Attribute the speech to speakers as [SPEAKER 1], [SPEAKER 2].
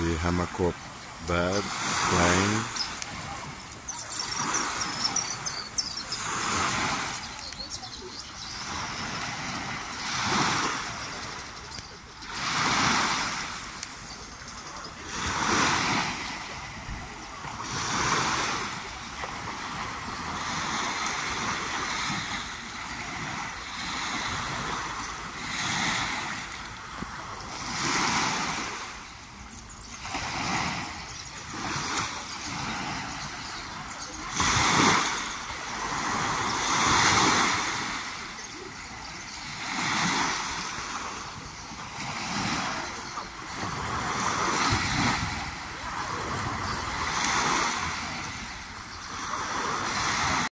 [SPEAKER 1] the hammock bird bed, plane,